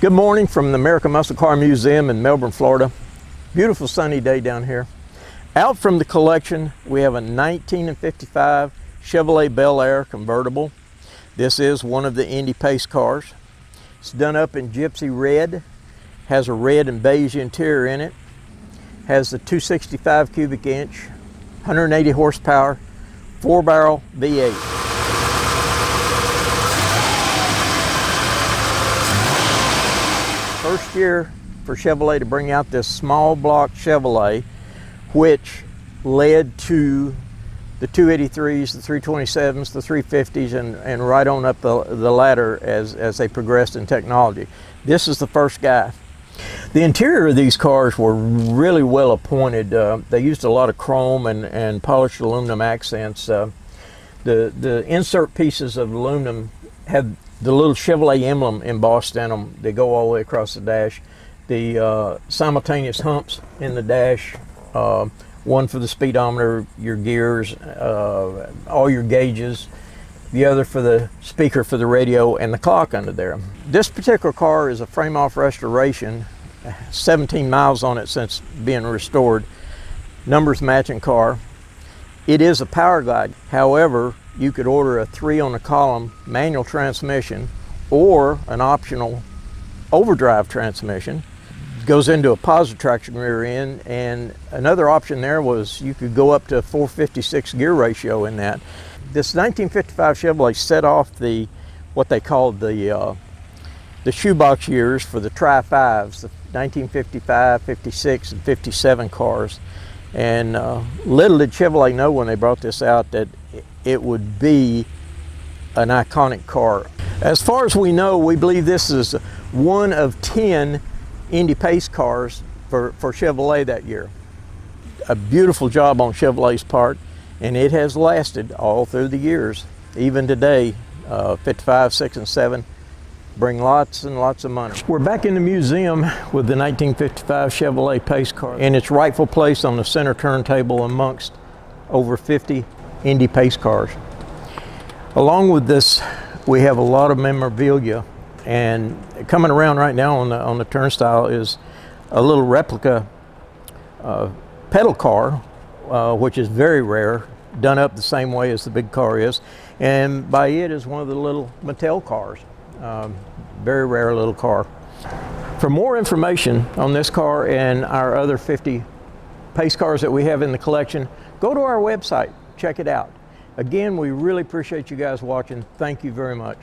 Good morning from the American Muscle Car Museum in Melbourne, Florida. Beautiful sunny day down here. Out from the collection, we have a 1955 Chevrolet Bel Air convertible. This is one of the Indy Pace cars. It's done up in gypsy red, has a red and beige interior in it, has the 265 cubic inch, 180 horsepower, four barrel V8. First year for Chevrolet to bring out this small block Chevrolet, which led to the 283s, the 327s, the 350s, and, and right on up the, the ladder as, as they progressed in technology. This is the first guy. The interior of these cars were really well appointed. Uh, they used a lot of chrome and, and polished aluminum accents. Uh, the, the insert pieces of aluminum had the little Chevrolet emblem embossed in them. They go all the way across the dash. The uh, simultaneous humps in the dash, uh, one for the speedometer, your gears, uh, all your gauges, the other for the speaker for the radio, and the clock under there. This particular car is a frame off restoration, 17 miles on it since being restored. Numbers matching car. It is a Powerglide. However, you could order a three on the column manual transmission or an optional overdrive transmission. Goes into a Positraction rear end, and another option there was you could go up to a 456 gear ratio in that. This 1955 Chevrolet set off the what they called the uh, the shoebox years for the Tri Fives, the 1955, 56, and 57 cars. And uh, little did Chevrolet know when they brought this out that it would be an iconic car. As far as we know, we believe this is one of 10 Indy Pace cars for, for Chevrolet that year. A beautiful job on Chevrolet's part, and it has lasted all through the years. Even today, uh, 55, 6, and 7 bring lots and lots of money. We're back in the museum with the 1955 Chevrolet Pace car in its rightful place on the center turntable amongst over 50 Indy Pace cars. Along with this, we have a lot of memorabilia and coming around right now on the, on the turnstile is a little replica uh, pedal car, uh, which is very rare, done up the same way as the big car is. And by it is one of the little Mattel cars. Um, very rare little car. For more information on this car and our other 50 pace cars that we have in the collection, go to our website, check it out. Again, we really appreciate you guys watching. Thank you very much.